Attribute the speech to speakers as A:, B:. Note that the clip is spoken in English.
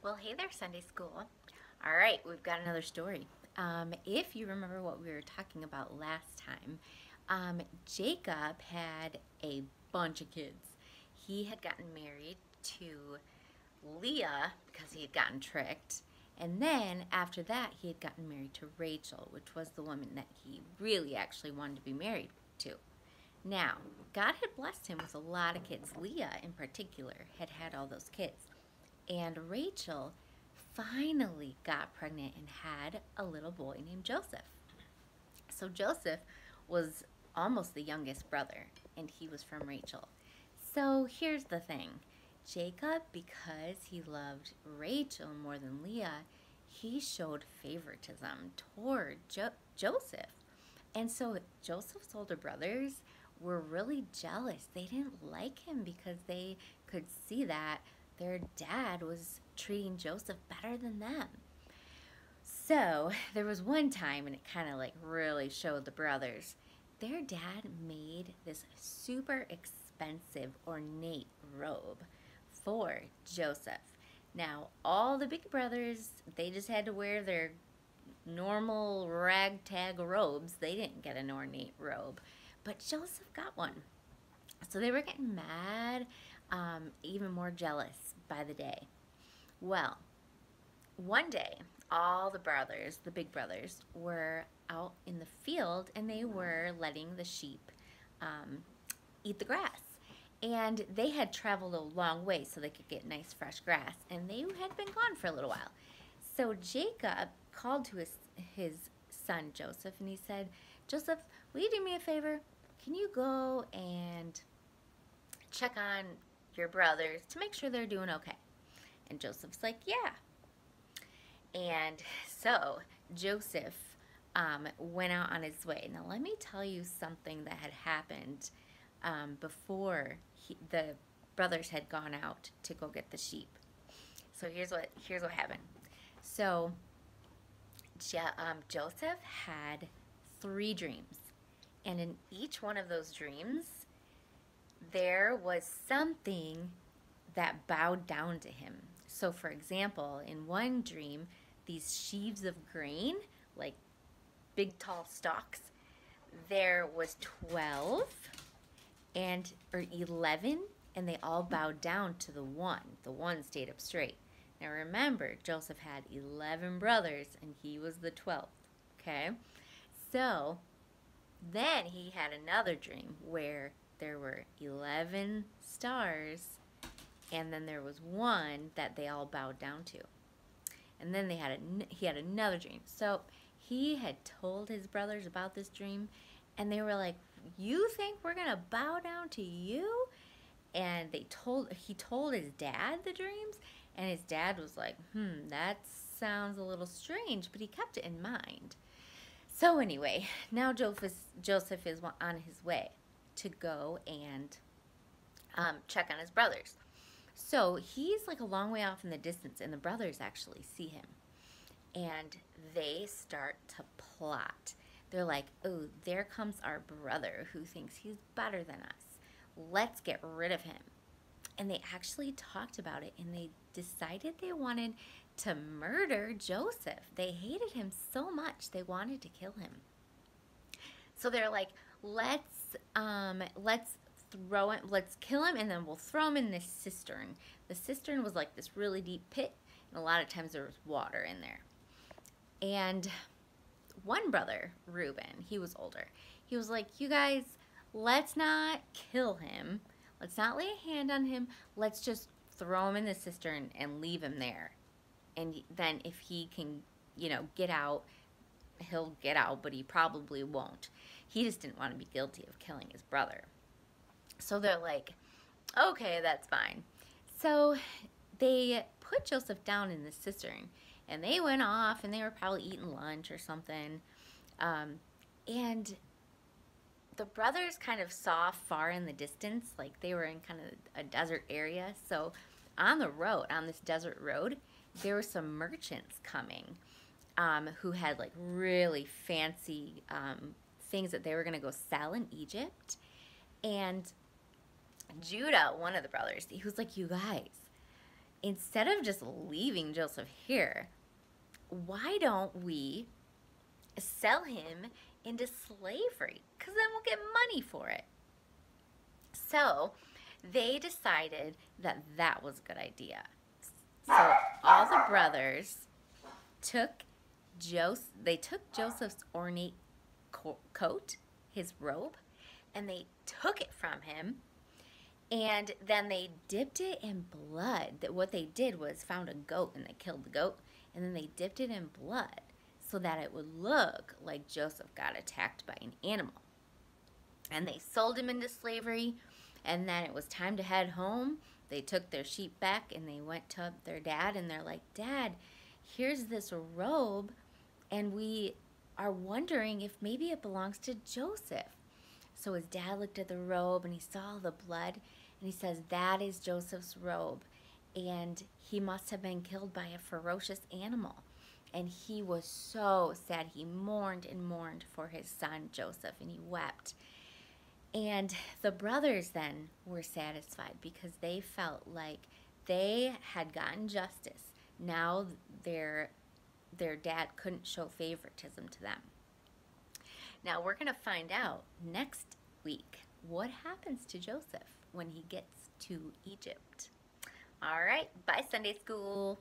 A: Well, hey there, Sunday school. All right, we've got another story. Um, if you remember what we were talking about last time, um, Jacob had a bunch of kids. He had gotten married to Leah because he had gotten tricked. And then after that, he had gotten married to Rachel, which was the woman that he really actually wanted to be married to. Now, God had blessed him with a lot of kids. Leah, in particular, had had all those kids. And Rachel finally got pregnant and had a little boy named Joseph. So Joseph was almost the youngest brother, and he was from Rachel. So here's the thing Jacob, because he loved Rachel more than Leah, he showed favoritism toward jo- Joseph. And so Joseph's older brothers were really jealous. They didn't like him because they could see that their dad was treating Joseph better than them. So there was one time, and it kind of like really showed the brothers. Their dad made this super expensive, ornate robe for Joseph. Now, all the big brothers, they just had to wear their normal ragtag robes. They didn't get an ornate robe, but Joseph got one. So they were getting mad, um, even more jealous by the day. Well, one day, all the brothers, the big brothers, were out in the field and they were letting the sheep um, eat the grass. And they had traveled a long way so they could get nice fresh grass, and they had been gone for a little while. So Jacob called to his, his son Joseph and he said, Joseph, will you do me a favor? Can you go and check on your brothers to make sure they're doing okay? And Joseph's like, yeah. And so Joseph um, went out on his way. Now, let me tell you something that had happened um, before he, the brothers had gone out to go get the sheep. So here's what here's what happened. So um, Joseph had three dreams, and in each one of those dreams, there was something that bowed down to him. So, for example, in one dream, these sheaves of grain, like big tall stalks, there was 12 and or 11 and they all bowed down to the one. The one stayed up straight. Now remember, Joseph had 11 brothers and he was the 12th. Okay? So then he had another dream where there were 11 stars and then there was one that they all bowed down to. And then they had a, he had another dream. So he had told his brothers about this dream and they were like, "You think we're going to bow down to you?" And they told he told his dad the dreams and his dad was like, "Hmm, that sounds a little strange," but he kept it in mind. So anyway, now Joseph is, Joseph is on his way to go and um, check on his brothers. So he's like a long way off in the distance, and the brothers actually see him. And they start to plot. They're like, oh, there comes our brother who thinks he's better than us. Let's get rid of him. And they actually talked about it and they decided they wanted to murder Joseph. They hated him so much they wanted to kill him. So they're like, let's um, let's throw him, let's kill him, and then we'll throw him in this cistern. The cistern was like this really deep pit, and a lot of times there was water in there. And one brother, Reuben, he was older. He was like, "You guys, let's not kill him. Let's not lay a hand on him. Let's just throw him in the cistern and leave him there. And then if he can, you know, get out, he'll get out, but he probably won't. He just didn't want to be guilty of killing his brother." So they're like, "Okay, that's fine." So they put Joseph down in the cistern and they went off and they were probably eating lunch or something. Um, and the brothers kind of saw far in the distance, like they were in kind of a desert area. So on the road, on this desert road, there were some merchants coming um, who had like really fancy um, things that they were going to go sell in Egypt. And Judah, one of the brothers, he was like, You guys, instead of just leaving Joseph here, why don't we sell him into slavery? Because then we'll get money for it. So they decided that that was a good idea. So all the brothers took Joseph, they took Joseph's ornate co- coat, his robe, and they took it from him and then they dipped it in blood. That what they did was found a goat and they killed the goat and then they dipped it in blood so that it would look like Joseph got attacked by an animal. And they sold him into slavery and then it was time to head home. They took their sheep back and they went to their dad and they're like, "Dad, here's this robe and we are wondering if maybe it belongs to Joseph." So his dad looked at the robe and he saw the blood and he says, That is Joseph's robe. And he must have been killed by a ferocious animal. And he was so sad. He mourned and mourned for his son Joseph and he wept. And the brothers then were satisfied because they felt like they had gotten justice. Now their their dad couldn't show favoritism to them. Now we're going to find out next week what happens to Joseph when he gets to Egypt. All right, bye Sunday school.